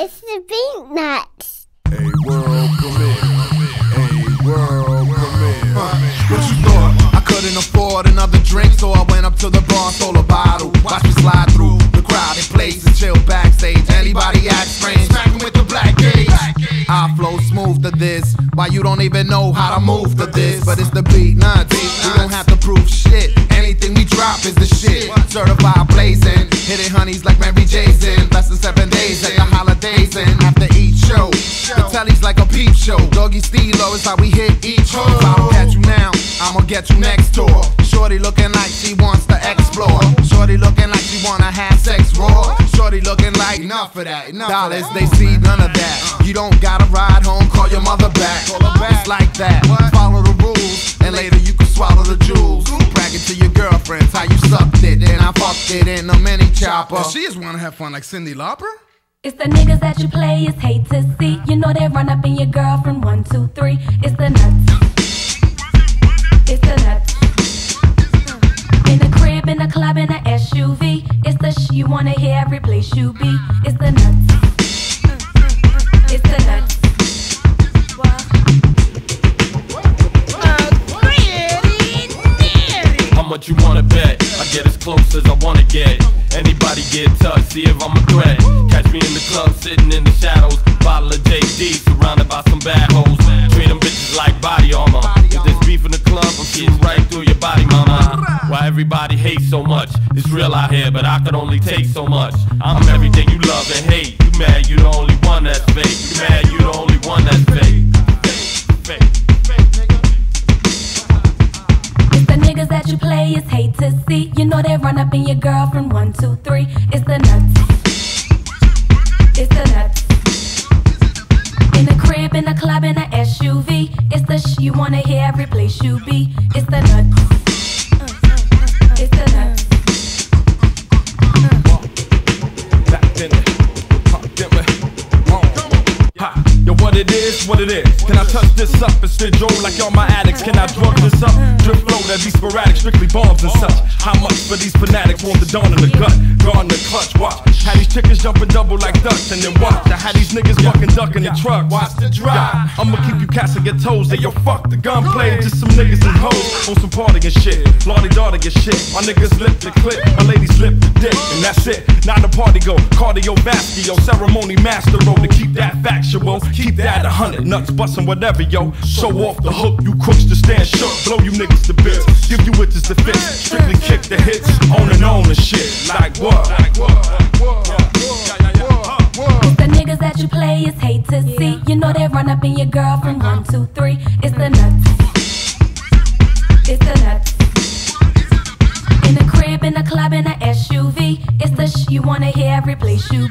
It's the Beatnuts. A world premiere. A world premiere. what you thought? I couldn't afford another drink, so I went up to the bar, stole a bottle. Watch me slide through the crowded place and chill backstage. Anybody act strange? Smack 'em with the black gauge. I flow smooth to this. Why you don't even know how to move to this? But it's the Beatnuts. We don't have to prove shit. Anything we drop is the shit. Certified blazing. Hit it, honeys, like show. The telly's like a peep show. Doggy Stilo is how we hit each hoe. If I don't catch you now, I'ma get you next door. Shorty looking like she wants to explore. Shorty looking like she wanna have sex raw. Shorty looking like enough of that. Enough Dollars, they see none of that. Uh-huh. You don't gotta ride home, call your mother back. It's like that. Follow the rules, and later you can swallow the jewels. Bragging to your girlfriends how you sucked it, and I fucked it in a mini chopper. She just wanna have fun like Cyndi Lauper? It's the niggas that you play, it's hate to see. You know they run up in your girlfriend, one, two, three. It's the nuts. It's the nuts. In the crib, in the club, in the SUV. It's the sh you wanna hear every place you be. It's the as I wanna get. Anybody get touched, see if I'm a threat. Catch me in the club, sitting in the shadows. Bottle of JD, surrounded by some bad hoes. Treat them bitches like body armor. If there's beef in the club, I'm shitting right through your body, mama. Why everybody hates so much? It's real out here, but I could only take so much. I'm everything you love and hate. You mad, you the only one that's fake. You mad, you the only one that's. Fake, your girlfriend, one, two, three. It's the nuts. It's the nuts. In the crib, in the club, in the SUV. It's the sh you wanna hear every place you be. Is, what it is. Can I touch this up and spit Joe like y'all my addicts? Can I drug this up? Drip flow that be sporadic, strictly bombs and such. How much for these fanatics want the dawn in the gut? Guard in the clutch, watch. Had these chickens jumping double like ducks, and then watch. I had these niggas fucking ducking the truck. Watch the drive. I'ma keep you casting your toes. Hey, yo, fuck the gunplay. Just some niggas and hoes on some party and shit. Lottie daughter get shit. My niggas lip the clip, my ladies lip the dick, and that's it. Now the party go cardiovascular, ceremony master roll to keep that factual. Keep that a hundred nuts bustin' whatever, yo. Show off the hook, you crooks to stand shook. Blow you niggas to bits, give you witches to fit. Strictly kick the hits, on and on and shit. Like what? Like It's the niggas that you play, it's hate to see. You know they run up in your girlfriend, one, two, three. It's the nuts. It's the nuts. In the crib, in the club, in the SUV. It's the sh you wanna hear every place you